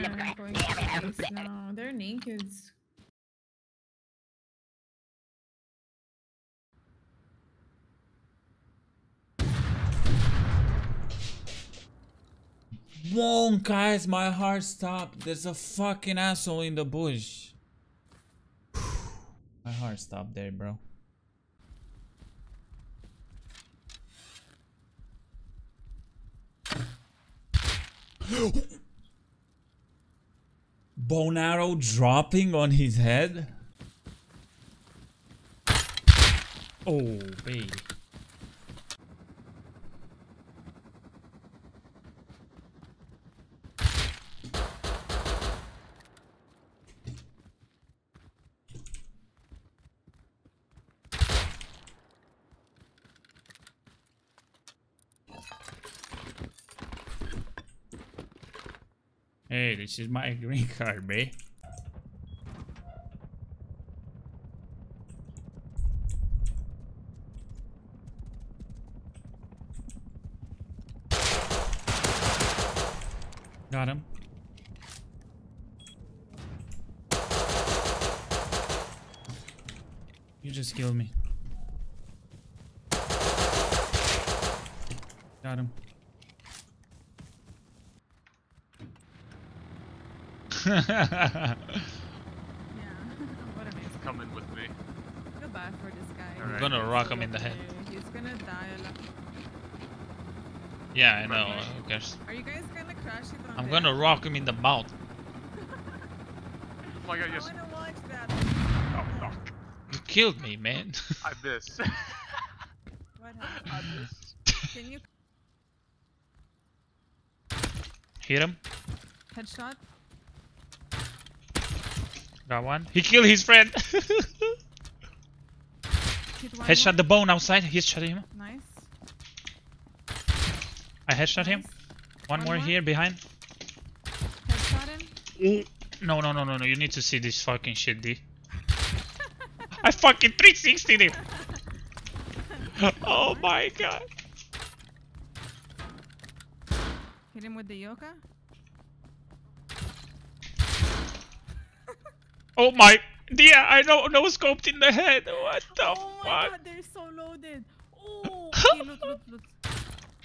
are going to base now. They're naked. Whoa, guys, my heart stopped. There's a fucking asshole in the bush. my heart stopped there, bro. Bone arrow dropping on his head? Oh, baby. Hey, this is my green card, babe. Got him. You just killed me. Got him. Yeah. what a Coming with me. Feel bad for this guy. Alright. I'm gonna rock him in the head. He's gonna die a lot. Yeah, I know. Who cares? Are you guys gonna crash it on I'm there? gonna rock him in the mouth. Oh my god, I yes. wanna watch that. Oh, fuck. You killed me, man. I missed. What happened? I missed. Can you Hit him. headshot? Got one. He killed his friend. Hit one headshot more? the bone outside. He shot him. Nice. I headshot him. One, One more, more? here behind. Headshot him. No, no, no, no, no. You need to see this fucking shit, D. I fucking 360 him. oh my god. Hit him with the yoka. Oh my. Yeah, I know. No scoped in the head. What the oh my fuck? god, they're so loaded. Oh, okay, loot, loot, loot.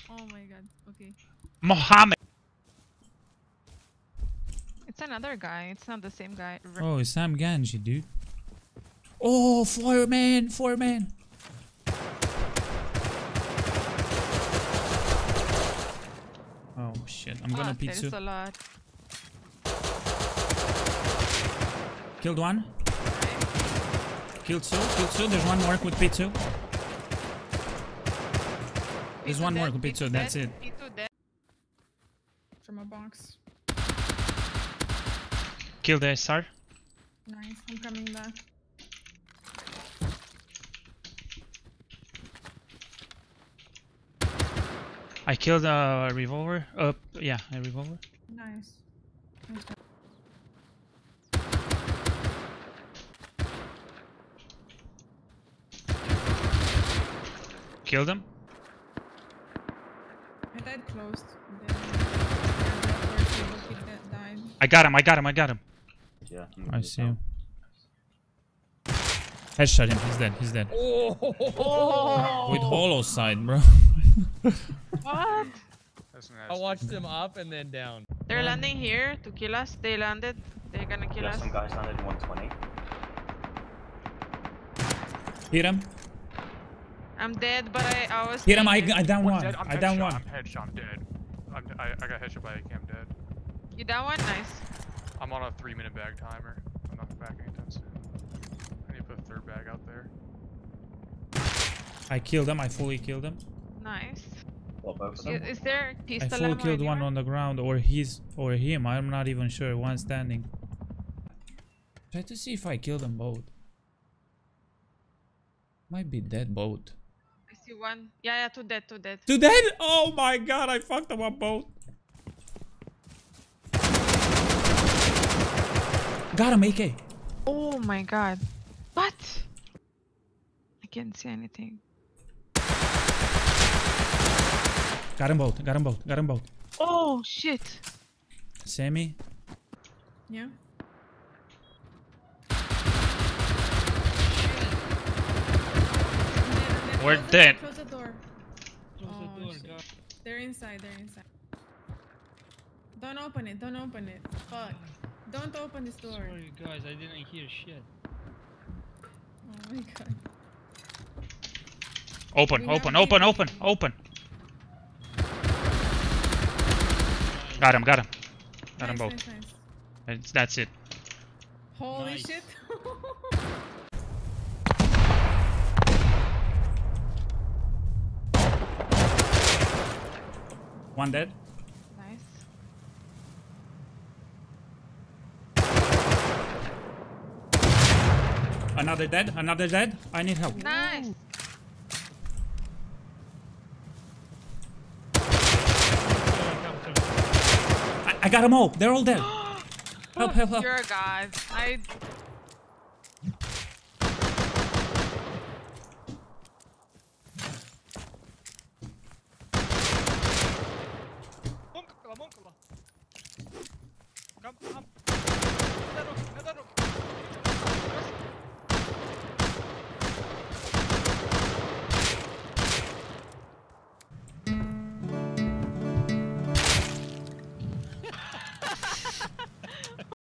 Oh my god. Okay. Mohammed. It's another guy. It's not the same guy. Oh, it's Sam Ganji, dude. Oh, four man, four man. Oh shit, I'm gonna Fuck, there's a lot. Killed one. Killed two, killed two. There's one more with P2. There's P2 one more with P2, P2 that's dead, it. P2 dead. From a box. Kill the SR. Nice. I'm coming back. I killed a revolver. Uh, yeah, a revolver. Nice. Nice job. Killed him. I died close. Then, yeah, the first people kid that died. I got him, I got him, I got him. Yeah. I see him. Headshot him, he's dead, he's dead. Oh! With holo sight, bro. What? That's I nasty. watched them up and then down. They're landing here to kill us. They landed. They're gonna kill Yeah, us. some guys landed 120. Hit him. I'm dead, but I, I was. Hit him, I, taken. I down One one. dead. I'm I down one. I'm headshot. I'm dead. I'm, I, I got headshot by AK. I'm dead. You down one? Nice. I'm on a three minute bag timer. I'm not back anytime soon. I need to put a third bag out there. I killed him, I fully killed him. Nice. Well, both of I- them. Is there I pistol full ammo killed one on the ground, or he's, or him. I'm not even sure. One standing. Try to see if I kill them both. Might be dead both. I see one. Yeah, yeah, two dead, two dead. Two dead? Oh my god! I fucked them up both. Got him, AK. Oh my god. What? I can't see anything. Got him both. Got him both. Got him both. Oh shit. Sammy. Yeah. We're Close the dead. Close the door. Close Oh, the door. Oh, god. They're inside. They're inside. Don't open it. Don't open it. Fuck. Don't open this door. Sorry, guys, I didn't hear shit. Oh my god. Open, We open, open, open, open. Got him, got him. Got them nice, both. nice, nice. That's, that's it. Holy Nice. shit. One dead. Nice. Another dead. Another dead. I need help. Nice. I, I got them all. They're all dead. Help, help, help. You're a god. I.